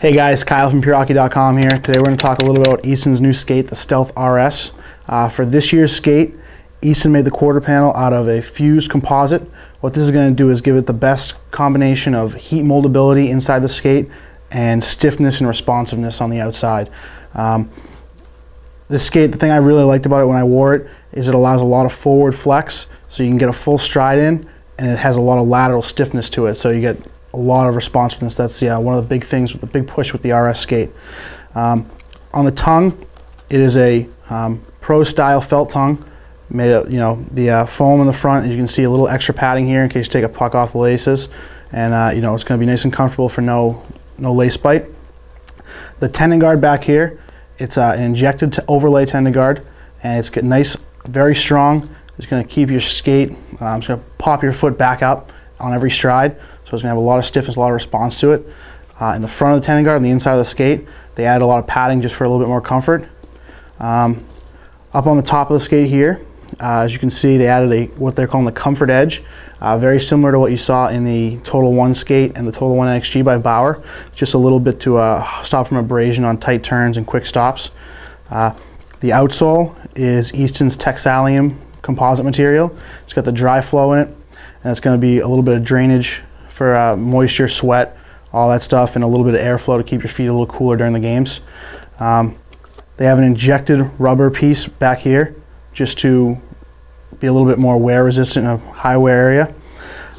Hey guys, Kyle from PureHockey.com here. Today we're going to talk a little bit about Easton's new skate, the Stealth RS. Uh, for this year's skate, Easton made the quarter panel out of a fused composite. What this is going to do is give it the best combination of heat moldability inside the skate and stiffness and responsiveness on the outside. Um, this skate, the thing I really liked about it when I wore it is it allows a lot of forward flex, so you can get a full stride in, and it has a lot of lateral stiffness to it, so you get a lot of responsiveness. That's yeah, one of the big things with the big push with the RS skate. Um, on the tongue, it is a um, pro style felt tongue. Made of, you know, the uh, foam in the front, and you can see a little extra padding here in case you take a puck off the laces. And uh, you know, it's going to be nice and comfortable for no, no lace bite. The tendon guard back here, it's uh, an injected overlay tendon guard, and it's nice, very strong. It's going to keep your skate, um, it's going to pop your foot back up on every stride. So it's going to have a lot of stiffness, a lot of response to it. Uh, in the front of the tendon guard, on the inside of the skate, they added a lot of padding just for a little bit more comfort. Um, up on the top of the skate here, uh, as you can see, they added a what they're calling the Comfort Edge, uh, very similar to what you saw in the Total One skate and the Total One NXG by Bauer. Just a little bit to uh, stop from abrasion on tight turns and quick stops. Uh, the outsole is Easton's Texalium composite material. It's got the dry flow in it, and it's going to be a little bit of drainage for uh, moisture, sweat, all that stuff, and a little bit of airflow to keep your feet a little cooler during the games. Um, they have an injected rubber piece back here just to be a little bit more wear resistant in a high wear area.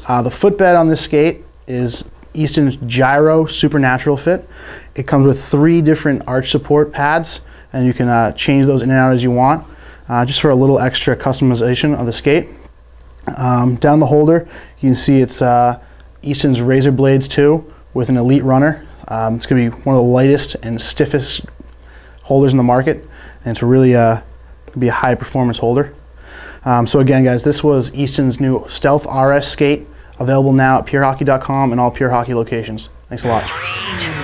Uh, the footbed on this skate is Easton's Gyro Supernatural Fit. It comes with three different arch support pads and you can uh, change those in and out as you want uh, just for a little extra customization of the skate. Um, down the holder you can see it's uh, Easton's Razor Blades 2 with an Elite Runner. Um, it's going to be one of the lightest and stiffest holders in the market, and it's really uh, be a high performance holder. Um, so again, guys, this was Easton's new Stealth RS skate, available now at PureHockey.com and all Pure Hockey locations. Thanks a lot.